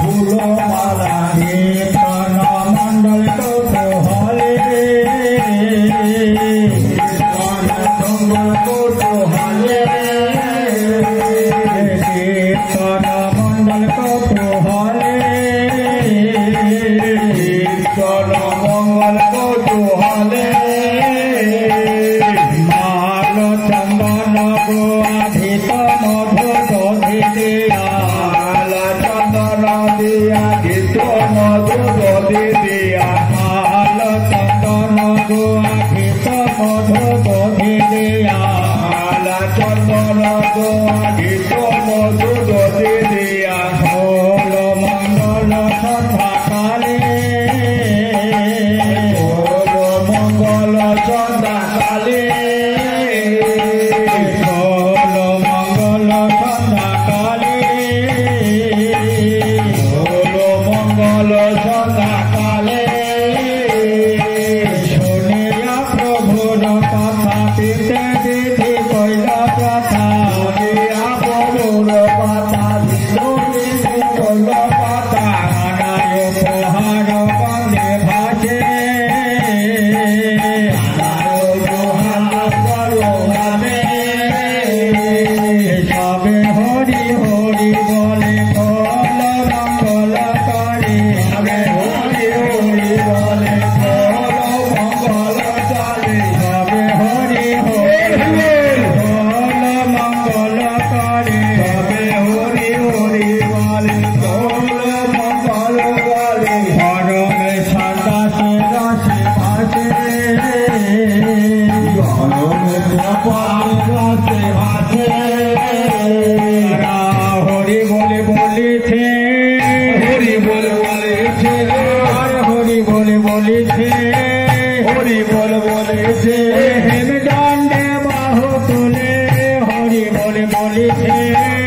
फूलों वाला दीप नमंडल को চন্দন গোয়া la la হরি বল বলেছে হেমদণ্ডে বাহু তুলে হরি বল বলেছে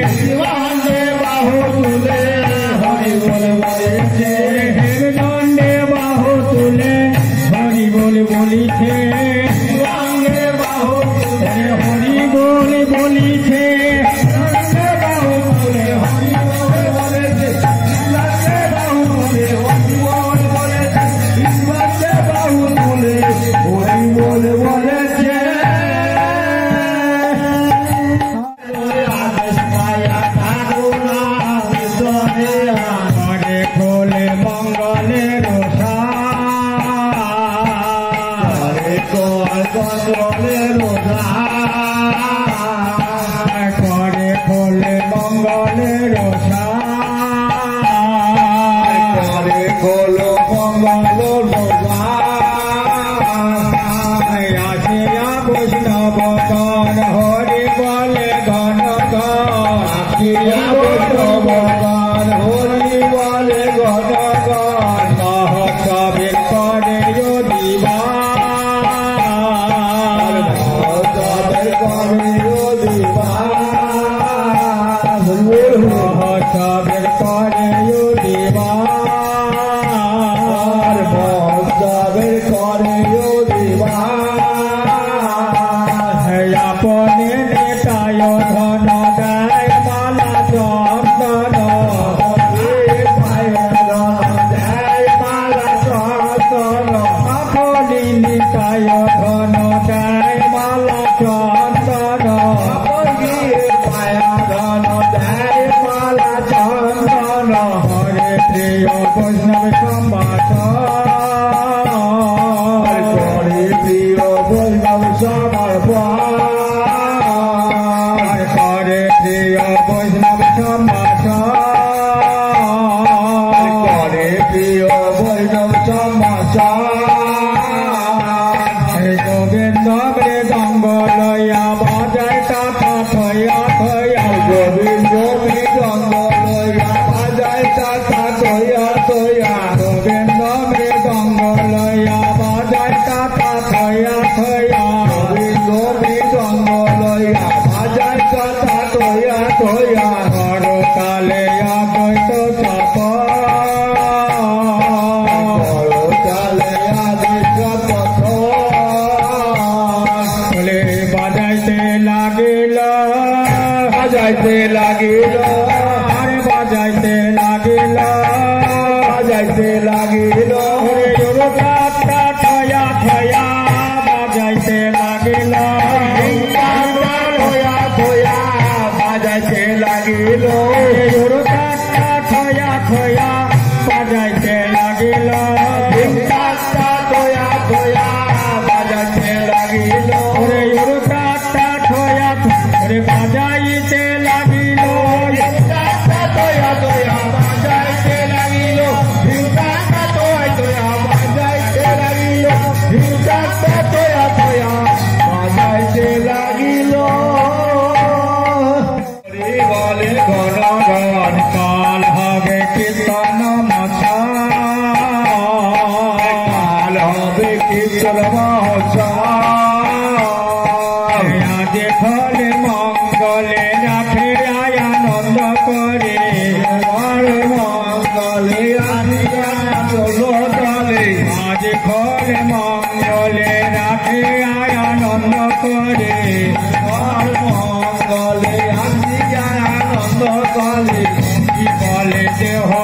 que বলে গণগণ হবে কীর্তন মাথা। কাল হবে কীর্তন पाले देहो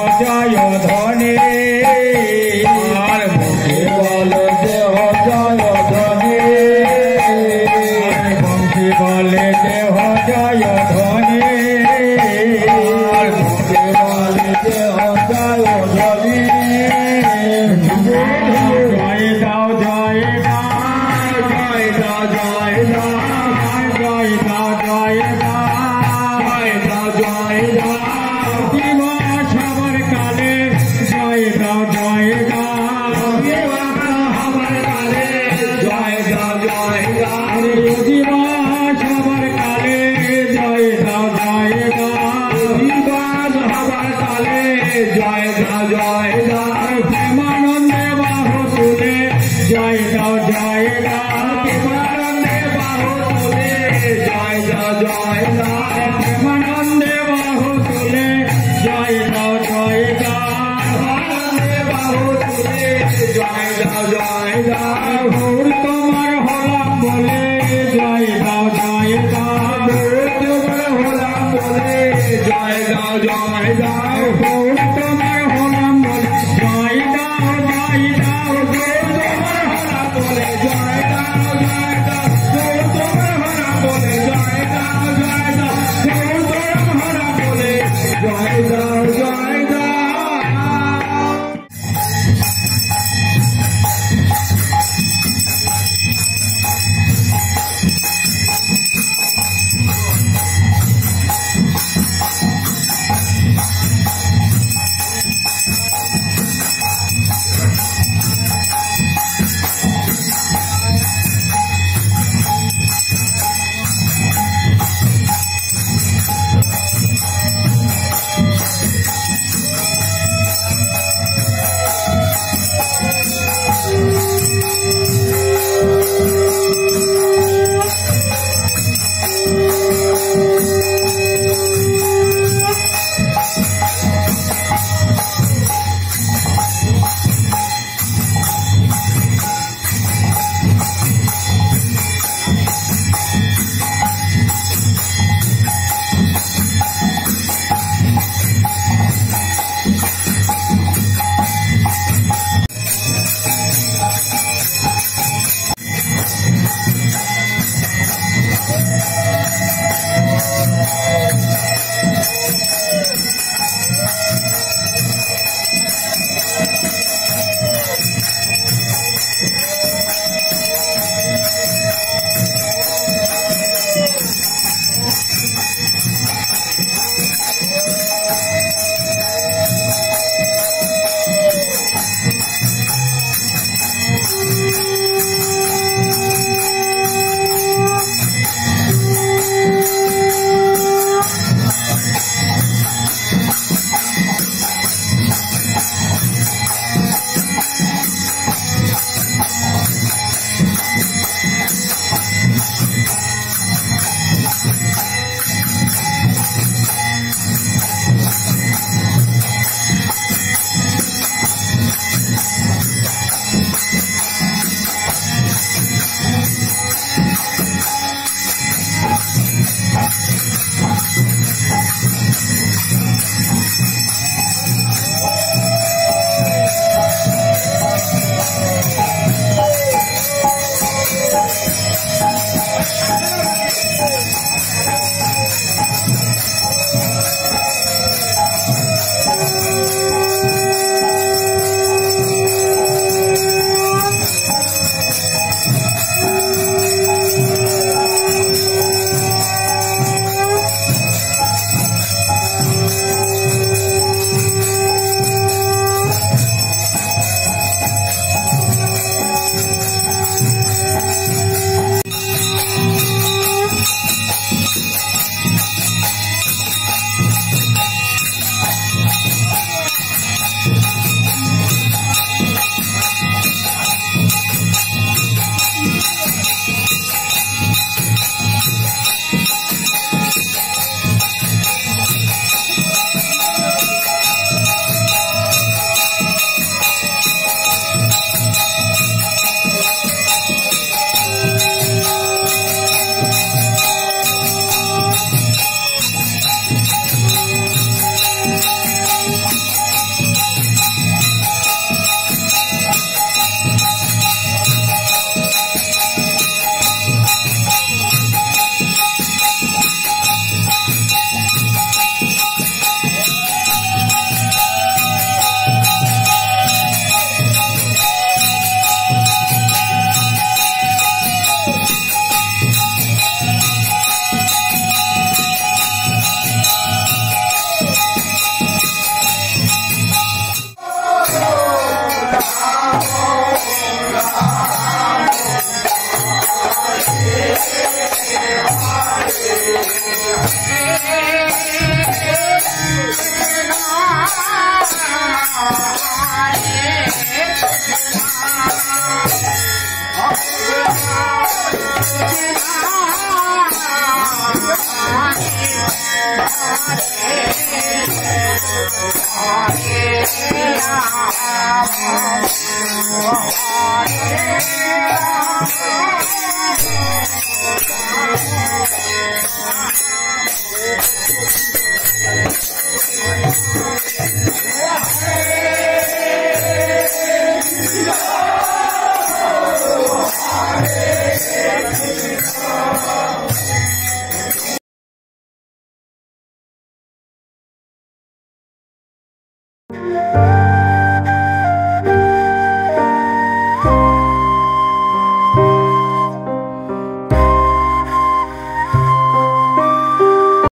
Yeah.